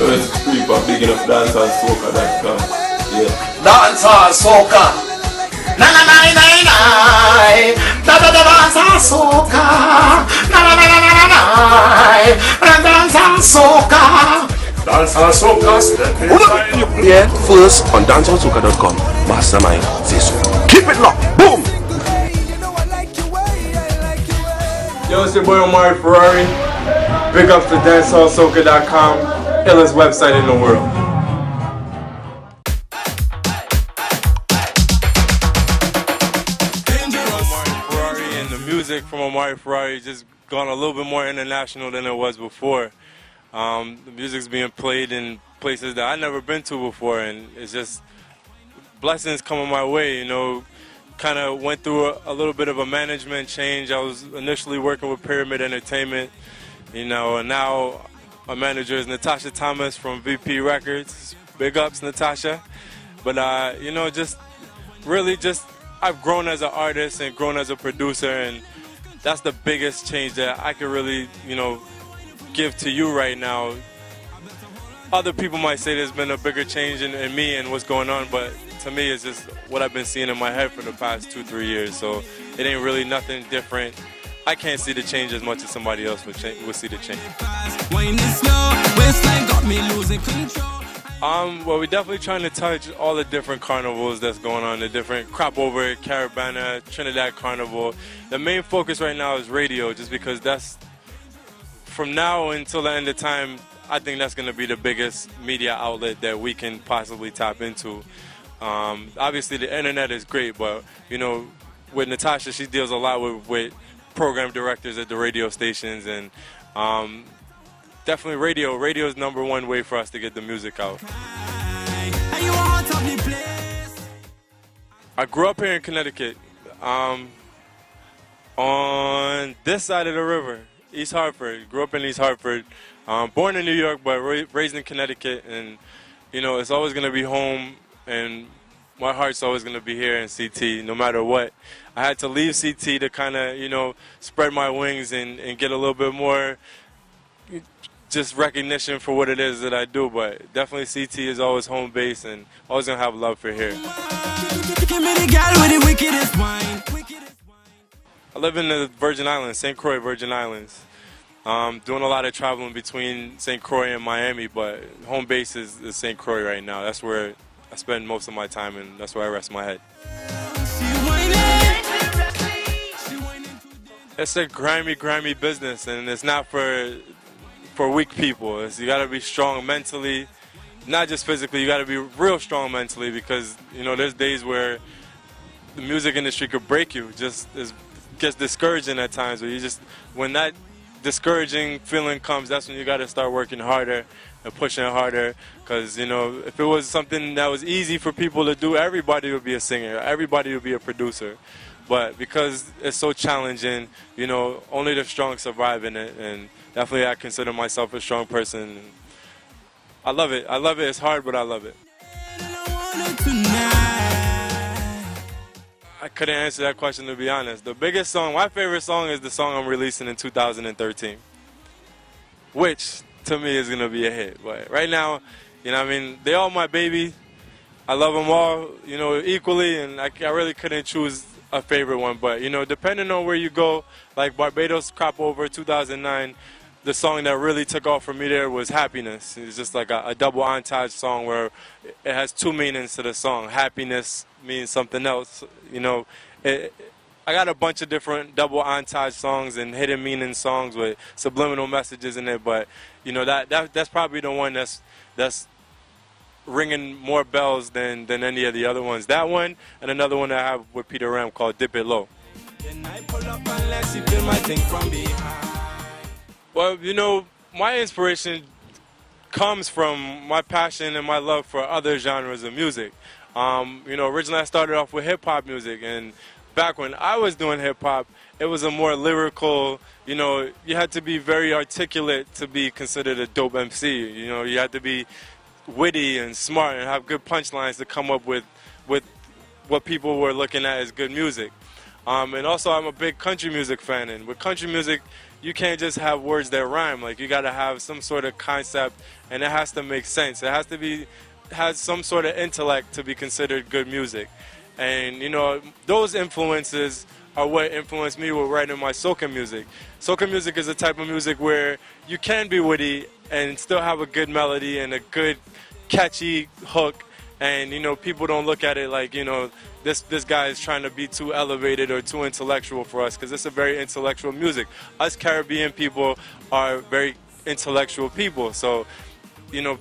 Let's keep on big enough dance and soca that come. Yeah. Dancehall soca. Na na na na na. Da da da dancehall soca. Na na na na na na. Na dancehall soca. Dancehall soca. Step inside. Yeah, first on dancehallsoca.com. Mastermind so. Keep it locked. Yo, it's your boy Omari Ferrari. Big ups to dancehallsoca.com. Illest website in the world. Ferrari and the music from Omari Ferrari just gone a little bit more international than it was before. Um, the music's being played in places that I've never been to before, and it's just blessings coming my way. You know, kind of went through a, a little bit of a management change. I was initially working with Pyramid Entertainment, you know, and now my manager is Natasha Thomas from VP Records. Big ups, Natasha. But uh, you know, just really just I've grown as an artist and grown as a producer, and that's the biggest change that I could really, you know, give to you right now. Other people might say there's been a bigger change in, in me and what's going on, but to me, it's just what I've been seeing in my head for the past two, three years. So it ain't really nothing different. I can't see the change as much as somebody else would, see the change. Um, well, we're definitely trying to touch all the different carnivals that's going on, the different crop over, Caribana, Trinidad Carnival. The main focus right now is radio, just because that's from now until the end of time. I think that's going to be the biggest media outlet that we can possibly tap into. Um, obviously, the internet is great, but you know, with Natasha, she deals a lot with, with program directors at the radio stations, and um, definitely radio. Radio is number one way for us to get the music out. I grew up here in Connecticut, um, on this side of the river, East Hartford. Grew up in East Hartford. Um, born in New York, but ra- raised in Connecticut, and you know it's always gonna be home, and my heart's always gonna be here in CT, no matter what. I had to leave CT to kind of you know spread my wings and, and get a little bit more just recognition for what it is that I do, but definitely CT is always home base and always gonna have love for here. I live in the Virgin Islands, St. Croix, Virgin Islands. Um, doing a lot of traveling between St. Croix and Miami, but home base is, is St. Croix right now. That's where I spend most of my time, and that's where I rest my head. It's a grimy, grimy business, and it's not for for weak people. It's, you got to be strong mentally, not just physically. You got to be real strong mentally because you know there's days where the music industry could break you. Just it gets discouraging at times. Where you just when that discouraging feeling comes, that's when you got to start working harder and pushing harder. Because you know if it was something that was easy for people to do, everybody would be a singer. Everybody would be a producer. But because it's so challenging, you know, only the strong survive in it. And definitely, I consider myself a strong person. I love it. I love it. It's hard, but I love it. I couldn't answer that question to be honest. The biggest song, my favorite song is the song I'm releasing in 2013, which to me is gonna be a hit. But right now, you know, I mean, they all my baby. I love them all, you know, equally, and I, I really couldn't choose a favorite one. But you know, depending on where you go, like Barbados Crop Over 2009, the song that really took off for me there was Happiness. It's just like a, a double entendre song where it has two meanings to the song. Happiness means something else, you know. It, I got a bunch of different double entendre songs and hidden meaning songs with subliminal messages in it, but you know that, that that's probably the one that's that's ringing more bells than than any of the other ones. That one and another one that I have with Peter Ram called Dip It Low. Well, you know, my inspiration comes from my passion and my love for other genres of music. Um, you know, originally I started off with hip hop music, and back when I was doing hip hop, it was a more lyrical. You know, you had to be very articulate to be considered a dope MC. You know, you had to be witty and smart and have good punchlines to come up with with what people were looking at as good music. Um, and also, I'm a big country music fan, and with country music, you can't just have words that rhyme. Like you got to have some sort of concept, and it has to make sense. It has to be has some sort of intellect to be considered good music. And you know, those influences are what influenced me with writing my soca music. Soca music is a type of music where you can be witty and still have a good melody and a good catchy hook and you know people don't look at it like you know this this guy is trying to be too elevated or too intellectual for us because it's a very intellectual music. Us Caribbean people are very intellectual people, so you know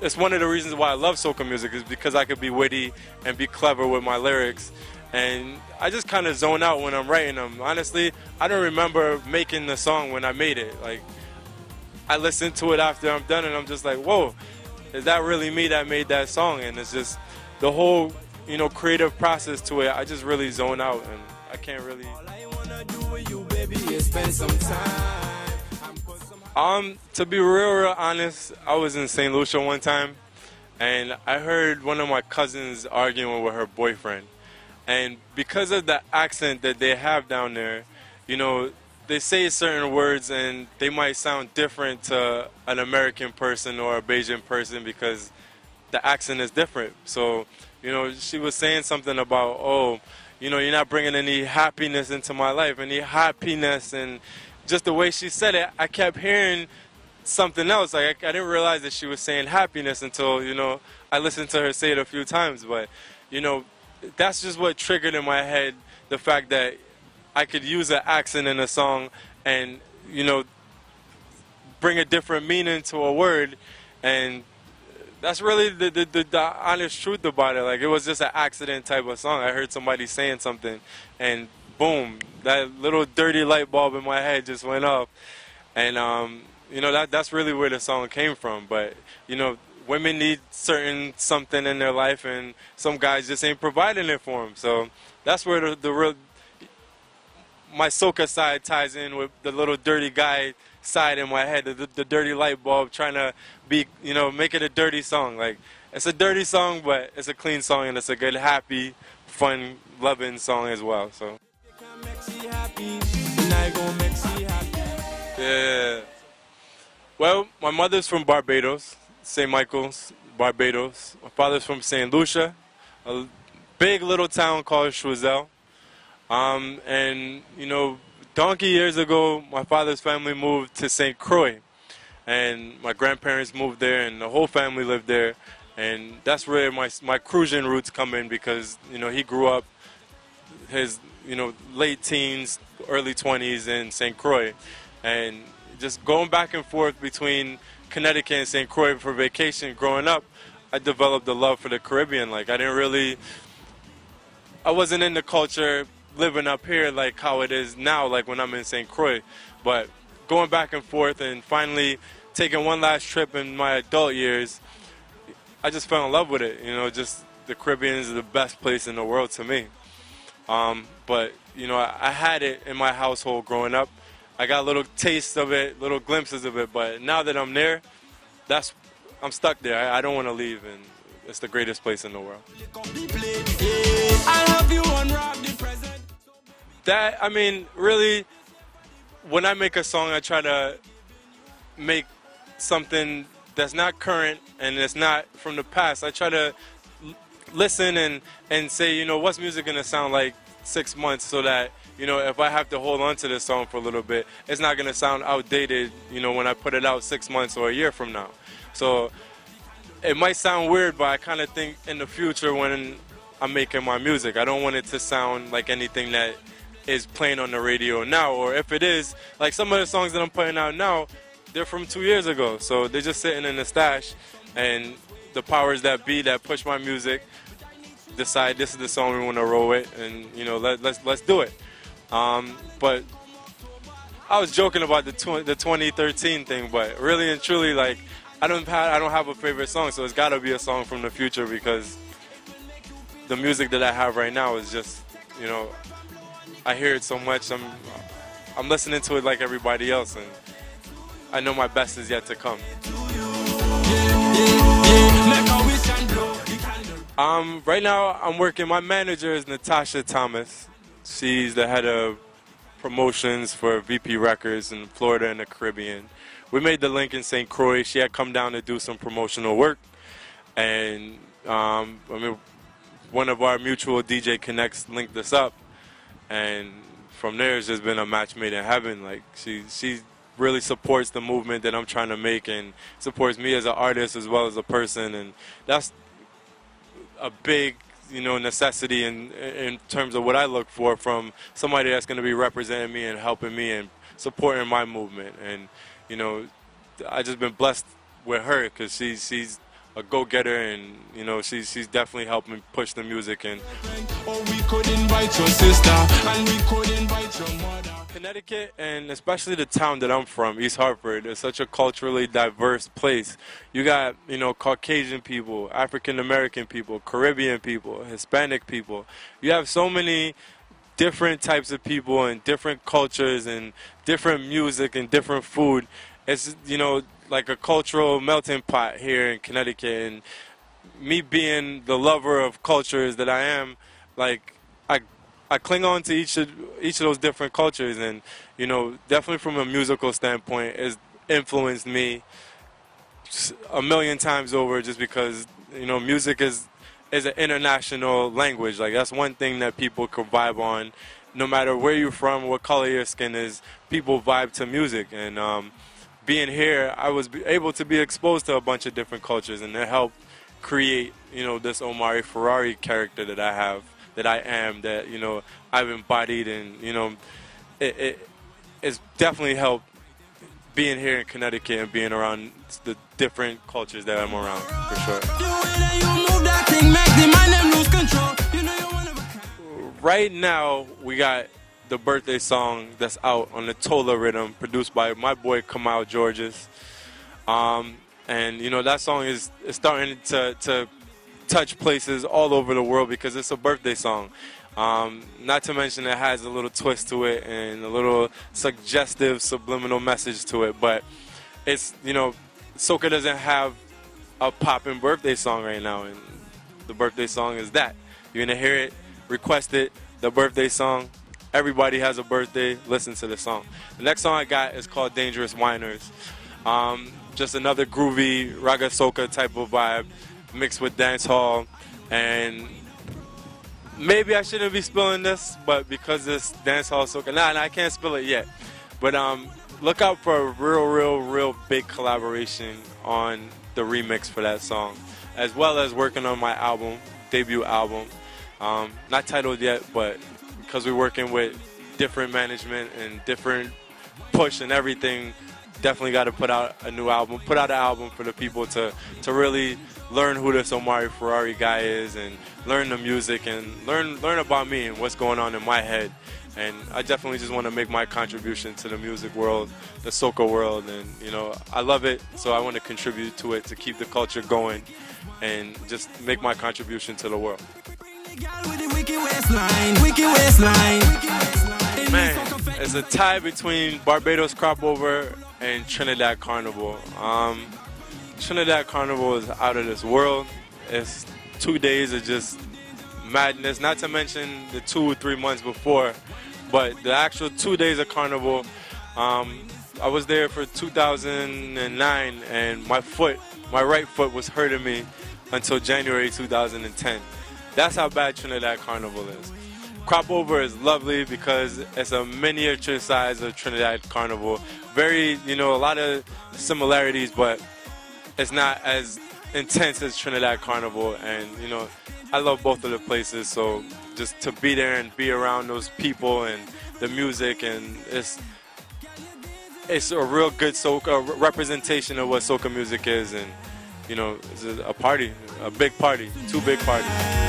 it's one of the reasons why I love soca music is because I could be witty and be clever with my lyrics. And I just kind of zone out when I'm writing them. Honestly, I don't remember making the song when I made it. Like, I listen to it after I'm done and I'm just like, whoa, is that really me that made that song? And it's just the whole, you know, creative process to it. I just really zone out and I can't really. Um, to be real, real honest, I was in St. Lucia one time, and I heard one of my cousins arguing with her boyfriend, and because of the accent that they have down there, you know, they say certain words and they might sound different to an American person or a Bajan person because the accent is different. So, you know, she was saying something about, oh, you know, you're not bringing any happiness into my life, any happiness, and just the way she said it, I kept hearing something else. Like I, I didn't realize that she was saying happiness until you know I listened to her say it a few times. But you know, that's just what triggered in my head the fact that I could use an accent in a song and you know bring a different meaning to a word and that's really the, the, the, the honest truth about it. Like it was just an accident type of song. I heard somebody saying something, and boom, that little dirty light bulb in my head just went off. And um, you know that that's really where the song came from. But you know, women need certain something in their life, and some guys just ain't providing it for them. So that's where the, the real my soca side ties in with the little dirty guy side in my head, the, the dirty light bulb, trying to be, you know, make it a dirty song. Like it's a dirty song, but it's a clean song and it's a good, happy, fun, loving song as well. So yeah. Well, my mother's from Barbados, St. Michael's, Barbados. My father's from St. Lucia, a big little town called Choiseul. Um, and you know, donkey years ago, my father's family moved to St. Croix, and my grandparents moved there, and the whole family lived there. And that's where my my Crucian roots come in because you know he grew up his you know late teens, early 20s in St. Croix, and just going back and forth between Connecticut and St. Croix for vacation. Growing up, I developed a love for the Caribbean. Like I didn't really, I wasn't in the culture living up here like how it is now. Like when I'm in St. Croix, but going back and forth and finally taking one last trip in my adult years, I just fell in love with it. You know, just the Caribbean is the best place in the world to me. Um, but you know, I, I had it in my household growing up. I got little tastes of it, little glimpses of it. But now that I'm there, that's I'm stuck there. I, I don't want to leave, and it's the greatest place in the world. That I mean, really, when I make a song, I try to make something that's not current and it's not from the past. I try to listen and and say, you know, what's music gonna sound like six months, so that you know, if I have to hold on to this song for a little bit, it's not gonna sound outdated, you know, when I put it out six months or a year from now. So it might sound weird, but I kind of think in the future when I'm making my music, I don't want it to sound like anything that is playing on the radio now, or if it is, like some of the songs that I'm putting out now, they're from two years ago, so they're just sitting in the stash, and the powers that be that push my music decide this is the song we want to roll with, and you know let, let's let's do it. Um, but I was joking about the tw- the 2013 thing, but really and truly, like I don't have I don't have a favorite song, so it's got to be a song from the future because the music that I have right now is just you know I hear it so much. I'm I'm listening to it like everybody else, and I know my best is yet to come. Um, right now I'm working. My manager is Natasha Thomas. She's the head of promotions for VP Records in Florida and the Caribbean. We made the link in St. Croix. She had come down to do some promotional work, and um, I mean, one of our mutual DJ connects linked us up, and from there it's just been a match made in heaven. Like she she really supports the movement that I'm trying to make and supports me as an artist as well as a person, and that's a big you know necessity in in terms of what I look for from somebody that's going to be representing me and helping me and supporting my movement. And you know, I just been blessed with her because she's she's a go-getter and you know she's she's definitely helping push the music and Connecticut and especially the town that I'm from, East Hartford, is such a culturally diverse place. You got, you know, Caucasian people, African American people, Caribbean people, Hispanic people. You have so many different types of people and different cultures and different music and different food. It's, you know, like a cultural melting pot here in Connecticut and me being the lover of cultures that I am, like I cling on to each of each of those different cultures, and you know, definitely from a musical standpoint, has influenced me a million times over. Just because you know, music is is an international language. Like that's one thing that people can vibe on, no matter where you're from, what color your skin is. People vibe to music, and um, being here, I was able to be exposed to a bunch of different cultures, and it helped create, you know, this Omari Ferrari character that I have, that I am, that you know I've embodied, and you know, it, it it's definitely helped being here in Connecticut and being around the different cultures that I'm around for sure. Right now, we got the birthday song that's out on the Tola rhythm, produced by my boy Kamal Georges. Um, and you know that song is, is starting to, to touch places all over the world because it's a birthday song. Um, not to mention it has a little twist to it and a little suggestive subliminal message to it. But it's you know, soca doesn't have a poppin' birthday song right now, and the birthday song is that. You're gonna hear it, request it, the birthday song. Everybody has a birthday. Listen to the song. The next song I got is called Dangerous Whiners. Um, just another groovy raga soca type of vibe, mixed with dance hall, and maybe I shouldn't be spilling this, but because this dance hall soca, nah, nah, I can't spill it yet. But um, look out for a real, real, real big collaboration on the remix for that song, as well as working on my album, debut album. Um, not titled yet, but because we're working with different management and different push and everything, definitely got to put out a new album, put out an album for the people to, to really learn who this Omari Ferrari guy is and learn the music and learn learn about me and what's going on in my head. And I definitely just want to make my contribution to the music world, the soca world, and you know I love it, so I want to contribute to it to keep the culture going, and just make my contribution to the world. Man, it's a tie between Barbados Crop Over and Trinidad Carnival. Um, Trinidad Carnival is out of this world. It's two days of just madness, not to mention the two or three months before. But the actual two days of Carnival, um, I was there for 2009 and my foot, my right foot was hurting me until January 2010. That's how bad Trinidad Carnival is. Crop Over is lovely because it's a miniature size of Trinidad Carnival. Very, you know, a lot of similarities, but it's not as intense as Trinidad Carnival. And, you know, I love both of the places. So just to be there and be around those people and the music and it's it's a real good soca representation of what soca music is and you know it's a party a big party two big parties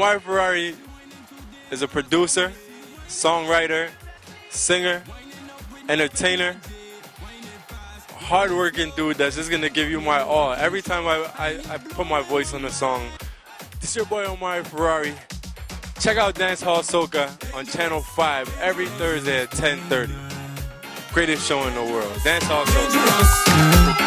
Omari Ferrari is a producer, songwriter, singer, entertainer, hardworking dude that's just gonna give you my all. Every time I, I, I put my voice on a song, this is your boy Omari Ferrari. Check out Dance Hall Soca on Channel 5 every Thursday at 10.30. Greatest show in the world. Dance Hall Soca.